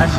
嗨起